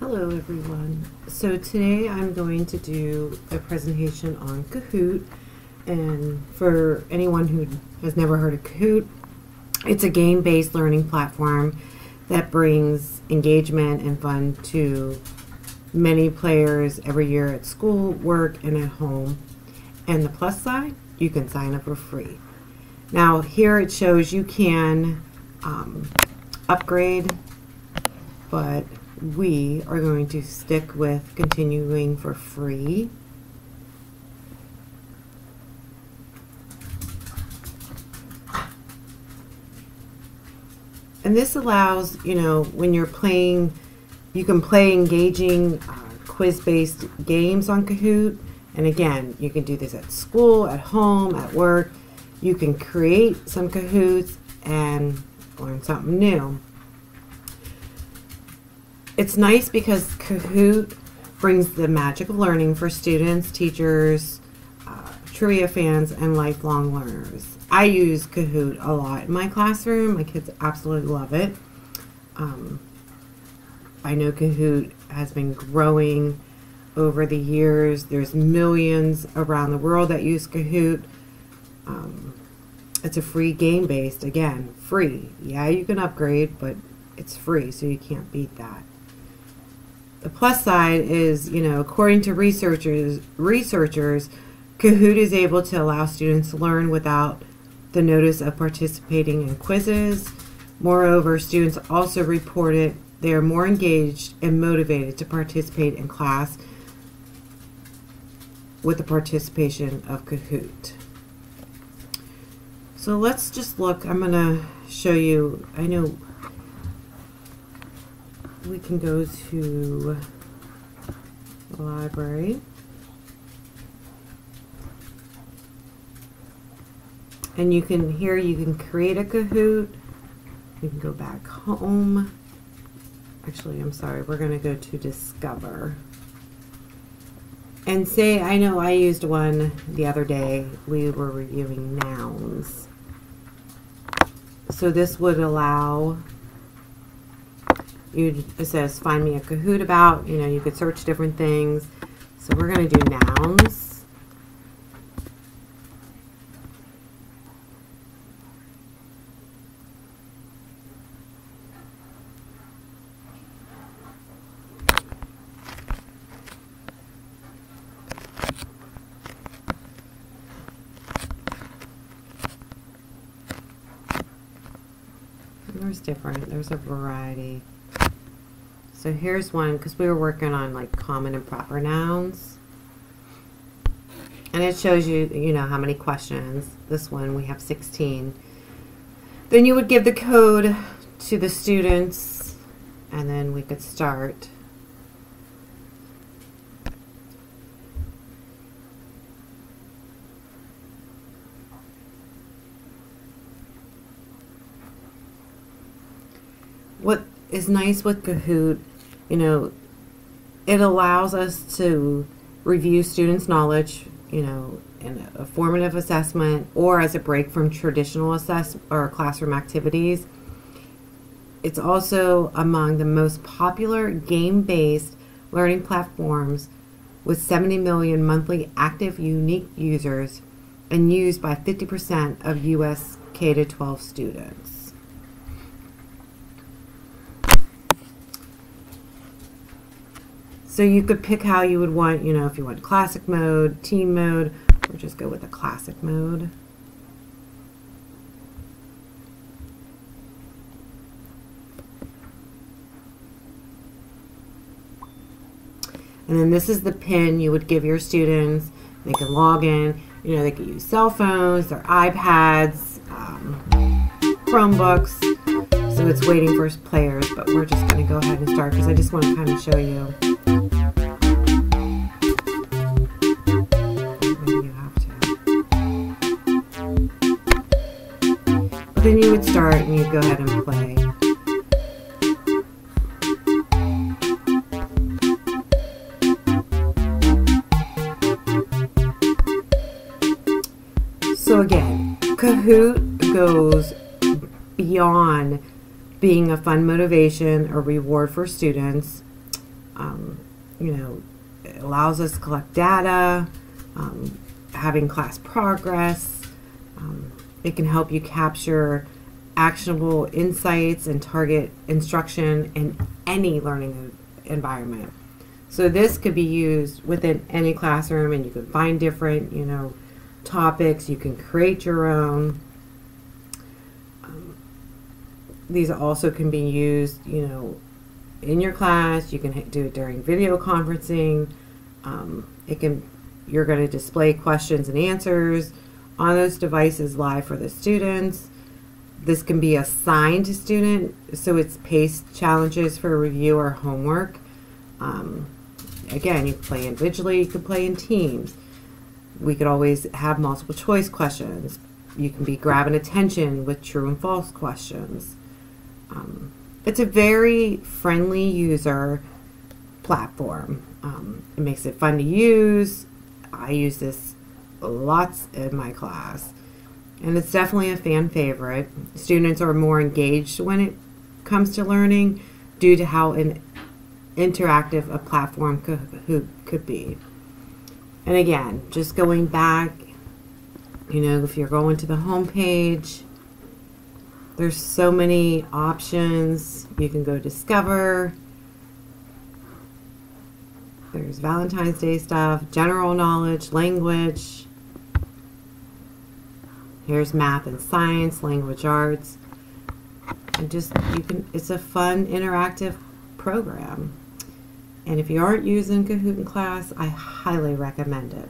Hello everyone. So today I'm going to do a presentation on Kahoot and for anyone who has never heard of Kahoot, it's a game-based learning platform that brings engagement and fun to many players every year at school, work, and at home. And the plus side, you can sign up for free. Now here it shows you can um, upgrade, but we are going to stick with continuing for free. And this allows, you know, when you're playing, you can play engaging uh, quiz-based games on Kahoot. And again, you can do this at school, at home, at work. You can create some Kahoots and learn something new. It's nice because Kahoot brings the magic of learning for students, teachers, uh, trivia fans, and lifelong learners. I use Kahoot a lot in my classroom. My kids absolutely love it. Um, I know Kahoot has been growing over the years. There's millions around the world that use Kahoot. Um, it's a free game based, again, free. Yeah, you can upgrade, but it's free, so you can't beat that. The plus side is, you know, according to researchers, researchers, Kahoot is able to allow students to learn without the notice of participating in quizzes. Moreover, students also reported they are more engaged and motivated to participate in class with the participation of Kahoot. So let's just look. I'm going to show you. I know we can go to the library. And you can, here you can create a Kahoot. You can go back home. Actually, I'm sorry, we're going to go to Discover. And say, I know I used one the other day. We were reviewing nouns. So this would allow you, it says find me a Kahoot about, you know, you could search different things. So we're going to do nouns. There's different, there's a variety. So here's one, because we were working on like common and proper nouns. And it shows you, you know, how many questions. This one, we have 16. Then you would give the code to the students, and then we could start. What is nice with Kahoot, you know, it allows us to review students' knowledge, you know, in a formative assessment or as a break from traditional assess or classroom activities. It's also among the most popular game-based learning platforms with 70 million monthly active unique users and used by 50% of U.S. K-12 students. So you could pick how you would want, you know, if you want classic mode, team mode, or just go with the classic mode. And then this is the pin you would give your students. They can log in. You know, they can use cell phones, their iPads, um, Chromebooks. So it's waiting for players, but we're just going to go ahead and start because I just want to kind of show you. Then you would start and you'd go ahead and play. So again, Kahoot goes beyond being a fun motivation or reward for students. Um, you know, it allows us to collect data, um, having class progress. Um, it can help you capture actionable insights and target instruction in any learning environment. So this could be used within any classroom and you can find different, you know, topics. You can create your own. Um, these also can be used, you know, in your class. You can do it during video conferencing. Um, it can, you're going to display questions and answers on those devices live for the students. This can be assigned to student, so it's paced challenges for review or homework. Um, again, you can play individually, you can play in teams. We could always have multiple choice questions. You can be grabbing attention with true and false questions. Um, it's a very friendly user platform. Um, it makes it fun to use. I use this lots in my class. And it's definitely a fan favorite. Students are more engaged when it comes to learning due to how an interactive a platform could, could be. And again, just going back, you know, if you're going to the home page, there's so many options. You can go discover. There's Valentine's Day stuff, general knowledge, language. Here's math and science, language arts. And just, you can, it's a fun, interactive program. And if you aren't using Kahoot in class, I highly recommend it.